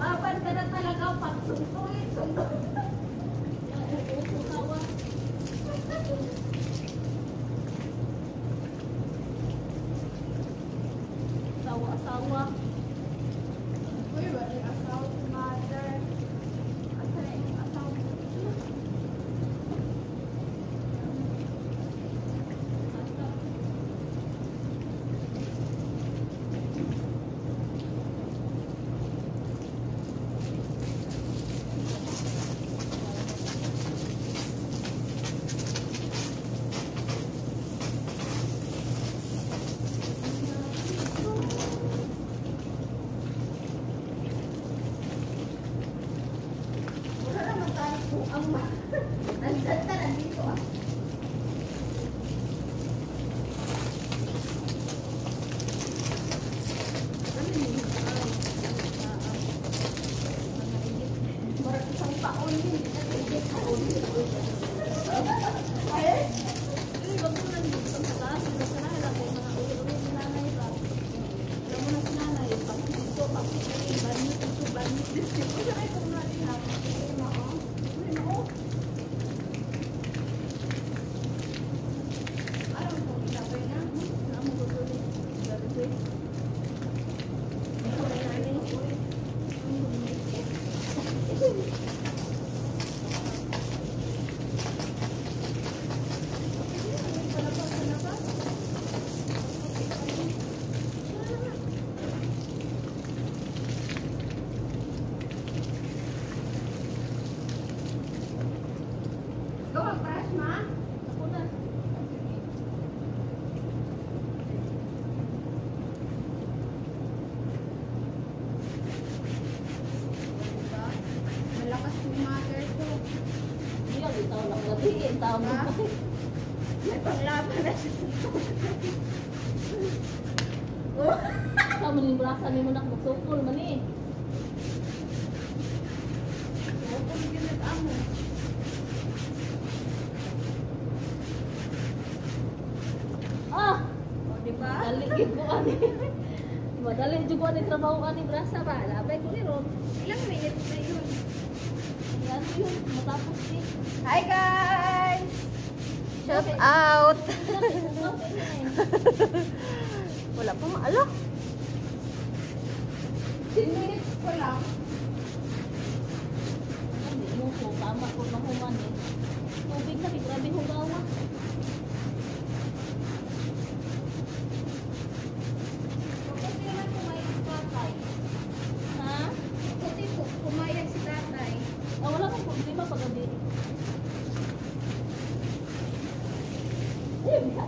Maban ka na talaga pag suntuin. Suntuin. Thank you. mo. May panglaban na siya. Sa maning brasa ni mo nakmagsukol man eh. Sukol ginit amo. Ah! O diba? Dali gikuan eh. Madali juguan ni eh, trabaho ka ni brasa ba? Labay ko ni Ilang minutes na yun? Yan yun, matapos eh. Hi guys! Shout out! Wala pa maala. 10 minutes pa lang. diba?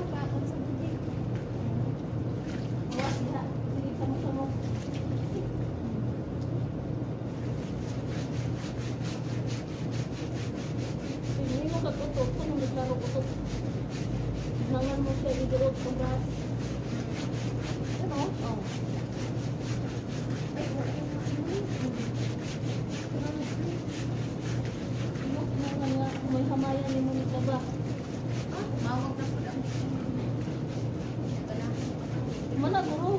Bakit sa bigay? Wala sila. Sige, sama-sama. Hindi mo ko nung naglaro ko to. Nangan mo siya i-drop sa. 我们的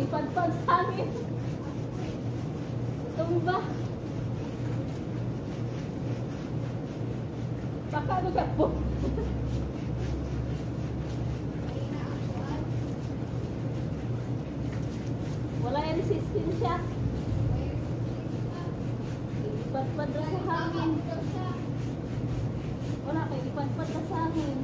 ipadpad sa amin. Tumba. Baka ano ka po? Wala yung resistensya. Ipadpad na sa hangin. Wala kayo, ipadpad na sa hangin.